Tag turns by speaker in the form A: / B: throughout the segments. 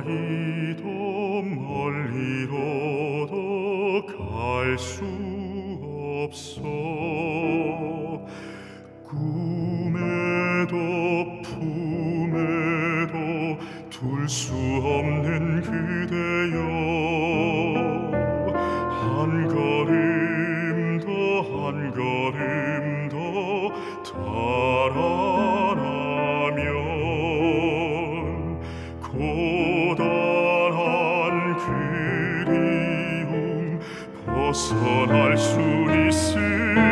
A: 어디도 멀리로도 갈 수 없어 꿈에도 품에도 둘 수 없는 그대여. 한 걸음 벗어날 수 있을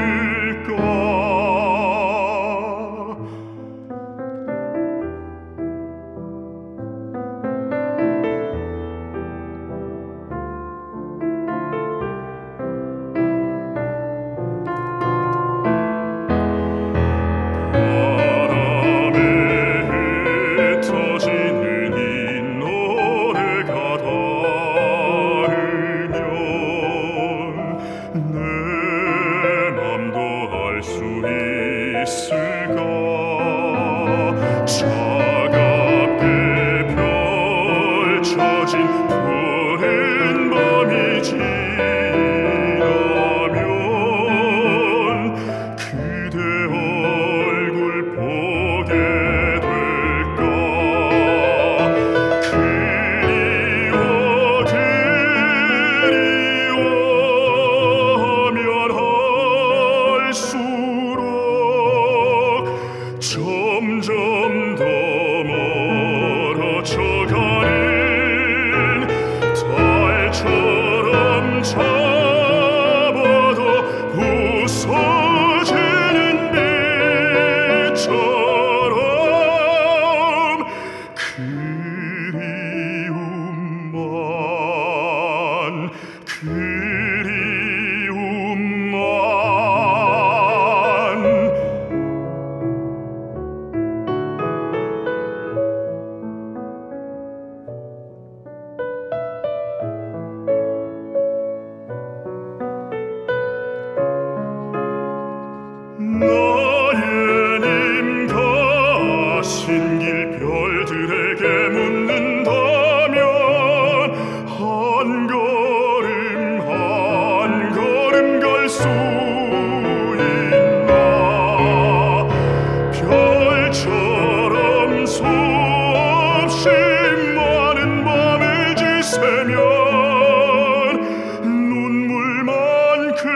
A: church. 그리움만 그리움만. 나의 님 가신 길 별들에게 묻는다면 한 걸음 한 걸음 갈 수 있나? 별처럼 수없이 많은 밤을 지새면 눈물만큼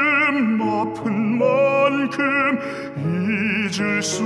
A: 아픈 만큼 잊을 수